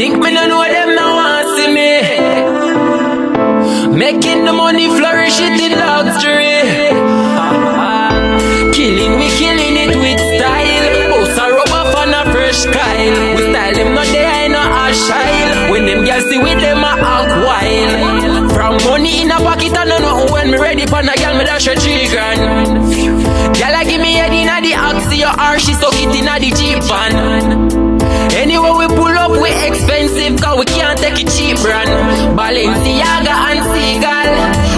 Think me no know them now want see me. Making the money flourish it in luxury. Killing we killing it with style. Boss a rub off on a fresh Kyle. We style them not there in a ash. When them girls see with them a act wild. From money in a pocket and know when me ready for a girl me dash her three grand. Girl I give me head inna the oxy or she suck it inna the cheap van. Balenciaga and Seagal,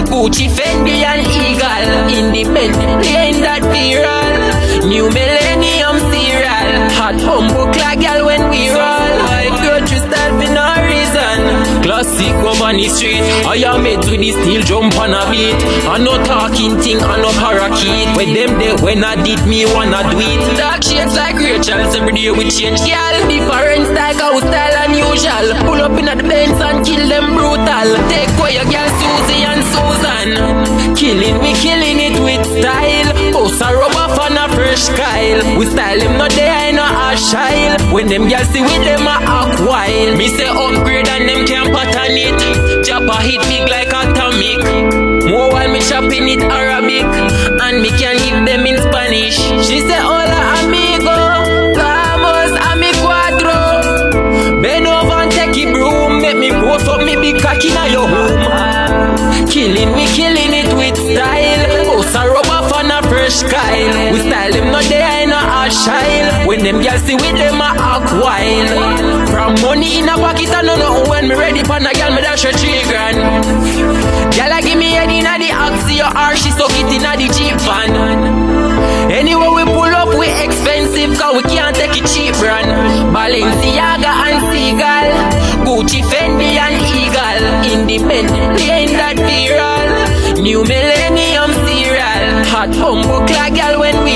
Gucci, Fendi and Eagle. Independent ain't that viral. New millennium serial. Hot humble clad girl when we roll. To style for no reason. Classic over the street. I am made to the steel jump on a beat. I no talking thing, I no parakeet. When them there when I did me wanna do it. Dark shades like Rachel, every day we change. Girl, different them. Take away your girl Susie and Susan. Killing, we killing it with style. Oh, Post a rub off a fresh Kyle. We style them not there in a ash. When them girls see with them a act wild. Me say upgrade and them can't pattern it. Jabba hit big like atomic. More while me chopping it Arabic. And me can Killing, we killing it with style. Oh, Post a rub off on a fresh Kyle. We style them not there in a ash aisle. When them girls see with them a act wild. From money in a pocket and no know when me ready for a girl me dash her three grand. Girl I give me head inna the oxy or she suck it inna the cheap van. Anyway we pull up we expensive cause we can't take it cheap brand. Balenciaga and New millennium serial. Hot bumbo clad girl when we